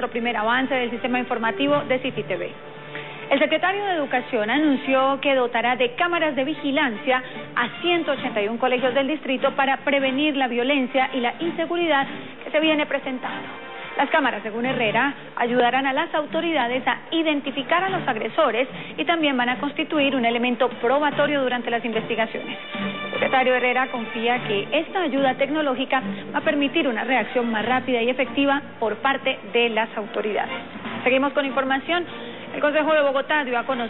nuestro primer avance del sistema informativo de City TV. El secretario de Educación anunció que dotará de cámaras de vigilancia a 181 colegios del distrito para prevenir la violencia y la inseguridad que se viene presentando. Las cámaras, según Herrera, ayudarán a las autoridades a identificar a los agresores y también van a constituir un elemento probatorio durante las investigaciones. El secretario Herrera confía que esta ayuda tecnológica va a permitir una reacción más rápida y efectiva por parte de las autoridades. Seguimos con información. El Consejo de Bogotá dio a conocer